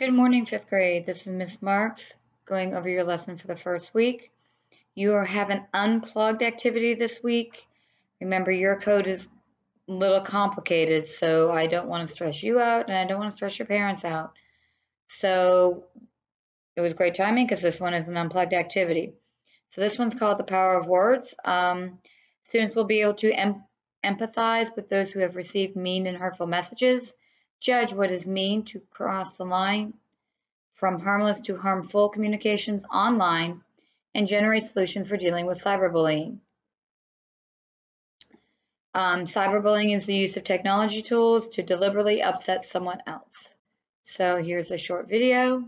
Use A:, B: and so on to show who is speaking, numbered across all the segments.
A: Good morning, fifth grade. This is Miss Marks going over your lesson for the first week. You have an unplugged activity this week. Remember, your code is a little complicated, so I don't want to stress you out and I don't want to stress your parents out. So it was great timing because this one is an unplugged activity. So this one's called The Power of Words. Um, students will be able to em empathize with those who have received mean and hurtful messages judge what is mean to cross the line from harmless to harmful communications online, and generate solutions for dealing with cyberbullying. Um, cyberbullying is the use of technology tools to deliberately upset someone else. So here's a short video.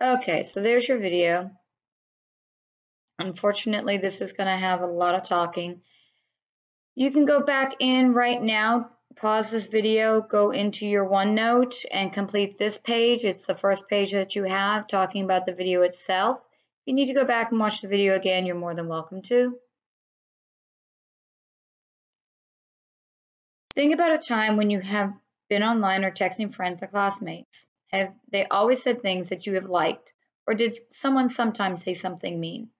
A: Okay, so there's your video. Unfortunately, this is going to have a lot of talking. You can go back in right now, pause this video, go into your OneNote and complete this page. It's the first page that you have talking about the video itself. If you need to go back and watch the video again, you're more than welcome to. Think about a time when you have been online or texting friends or classmates. Have they always said things that you have liked, or did someone sometimes say something mean?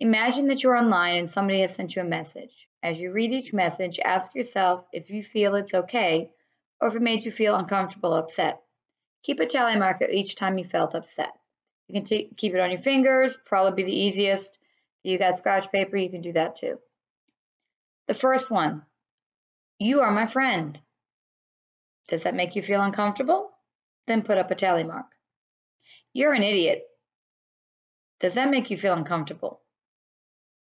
A: Imagine that you're online and somebody has sent you a message. As you read each message, ask yourself if you feel it's okay or if it made you feel uncomfortable or upset. Keep a tally marker each time you felt upset. You can keep it on your fingers, probably be the easiest. If you got scratch paper, you can do that too. The first one, you are my friend. Does that make you feel uncomfortable? Then put up a tally mark. You're an idiot. Does that make you feel uncomfortable?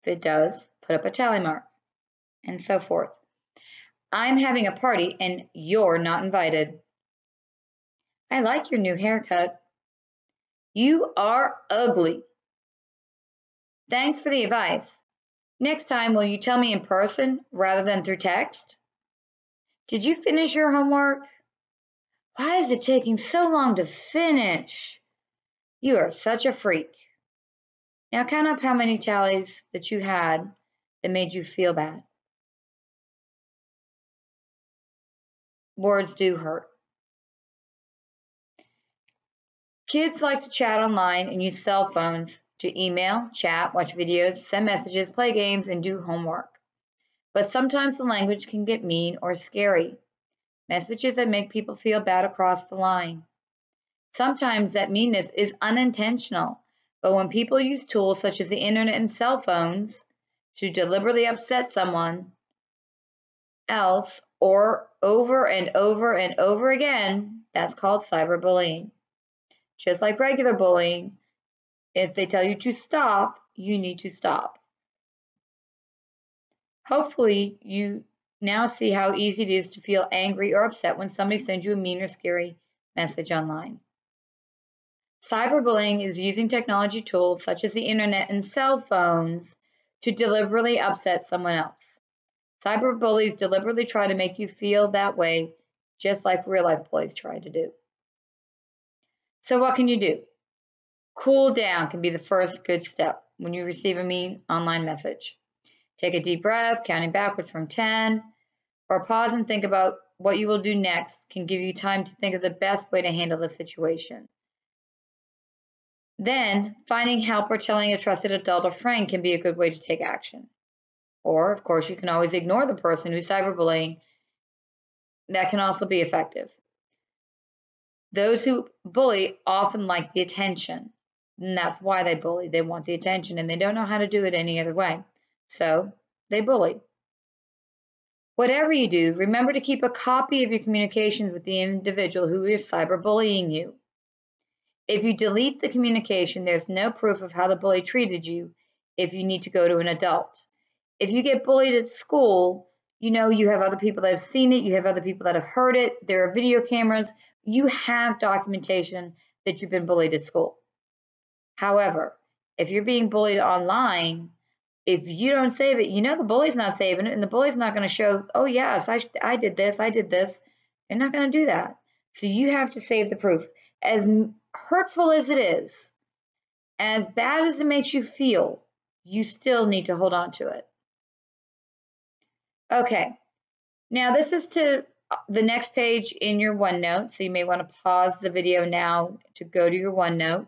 A: If it does, put up a tally mark, and so forth. I'm having a party and you're not invited. I like your new haircut. You are ugly. Thanks for the advice. Next time, will you tell me in person rather than through text? Did you finish your homework? Why is it taking so long to finish? You are such a freak. Now count up how many tallies that you had that made you feel bad. Words do hurt. Kids like to chat online and use cell phones to email, chat, watch videos, send messages, play games, and do homework. But sometimes the language can get mean or scary. Messages that make people feel bad across the line. Sometimes that meanness is unintentional, but when people use tools such as the internet and cell phones to deliberately upset someone else or over and over and over again, that's called cyberbullying. Just like regular bullying, if they tell you to stop, you need to stop. Hopefully, you now see how easy it is to feel angry or upset when somebody sends you a mean or scary message online. Cyberbullying is using technology tools such as the internet and cell phones to deliberately upset someone else. Cyberbullies deliberately try to make you feel that way, just like real life bullies try to do. So, what can you do? Cool down can be the first good step when you receive a mean online message. Take a deep breath, counting backwards from 10, or pause and think about what you will do next can give you time to think of the best way to handle the situation. Then, finding help or telling a trusted adult or friend can be a good way to take action. Or, of course, you can always ignore the person who's cyberbullying. That can also be effective. Those who bully often like the attention. And that's why they bully. They want the attention and they don't know how to do it any other way. So they bully. Whatever you do, remember to keep a copy of your communications with the individual who is cyberbullying you. If you delete the communication, there's no proof of how the bully treated you if you need to go to an adult. If you get bullied at school, you know you have other people that have seen it, you have other people that have heard it, there are video cameras, you have documentation that you've been bullied at school. However, if you're being bullied online, if you don't save it, you know the bully's not saving it, and the bully's not going to show, oh, yes, I, I did this, I did this. They're not going to do that. So you have to save the proof. As hurtful as it is, as bad as it makes you feel, you still need to hold on to it. Okay, now this is to the next page in your OneNote. So you may want to pause the video now to go to your OneNote.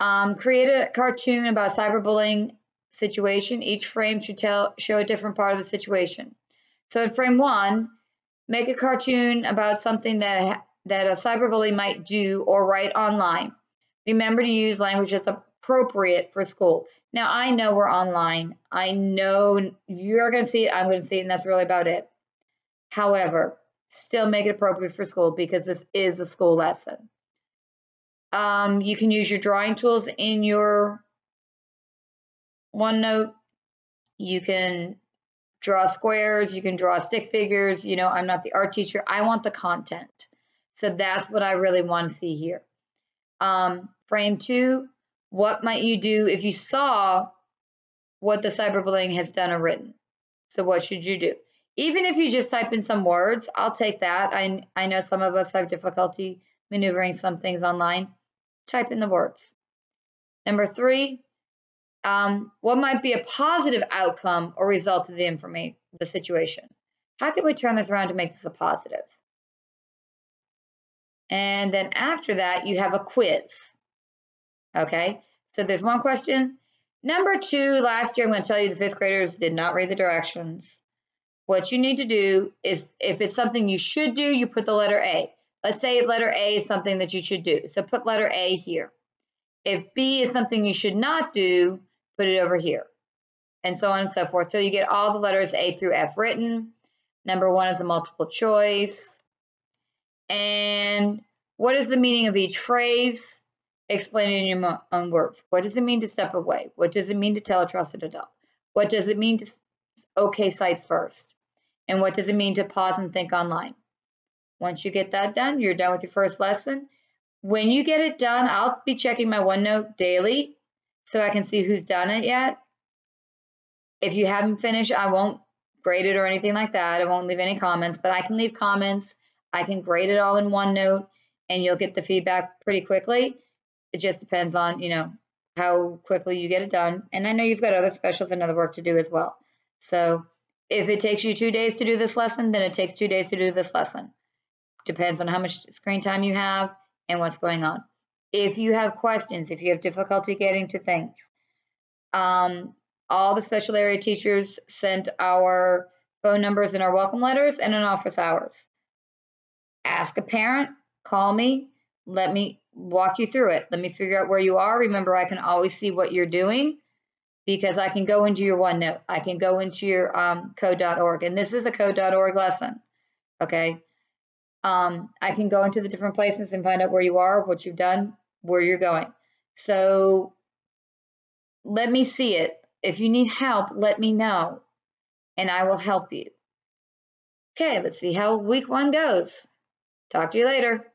A: Um, create a cartoon about cyberbullying situation. Each frame should tell show a different part of the situation. So in frame one, make a cartoon about something that that a cyberbully might do or write online. Remember to use language that's appropriate for school. Now I know we're online. I know you're going to see it. I'm going to see it, and that's really about it. However, still make it appropriate for school because this is a school lesson. Um, you can use your drawing tools in your OneNote. You can draw squares, you can draw stick figures. You know, I'm not the art teacher. I want the content. So that's what I really want to see here. Um, frame two, what might you do if you saw what the cyberbullying has done or written? So what should you do? Even if you just type in some words, I'll take that. I, I know some of us have difficulty maneuvering some things online type in the words. Number three, um, what might be a positive outcome or result of the information, the situation? How can we turn this around to make this a positive? And then after that, you have a quiz. Okay, so there's one question. Number two, last year, I'm going to tell you the fifth graders did not read the directions. What you need to do is, if it's something you should do, you put the letter A. Let's say letter A is something that you should do. So put letter A here. If B is something you should not do, put it over here. And so on and so forth. So you get all the letters A through F written. Number one is a multiple choice. And what is the meaning of each phrase? Explain it in your own words. What does it mean to step away? What does it mean to tell a trusted adult? What does it mean to okay sites first? And what does it mean to pause and think online? Once you get that done, you're done with your first lesson. When you get it done, I'll be checking my OneNote daily so I can see who's done it yet. if you haven't finished, I won't grade it or anything like that. I won't leave any comments, but I can leave comments. I can grade it all in OneNote and you'll get the feedback pretty quickly. It just depends on, you know, how quickly you get it done. And I know you've got other specials and other work to do as well. So if it takes you two days to do this lesson, then it takes two days to do this lesson. Depends on how much screen time you have and what's going on. If you have questions, if you have difficulty getting to things, um, all the special area teachers sent our phone numbers in our welcome letters and in office hours. Ask a parent, call me, let me walk you through it. Let me figure out where you are. Remember, I can always see what you're doing because I can go into your OneNote. I can go into your um, code.org. And this is a code.org lesson. Okay. Um, I can go into the different places and find out where you are, what you've done, where you're going. So let me see it. If you need help, let me know and I will help you. Okay, let's see how week one goes. Talk to you later.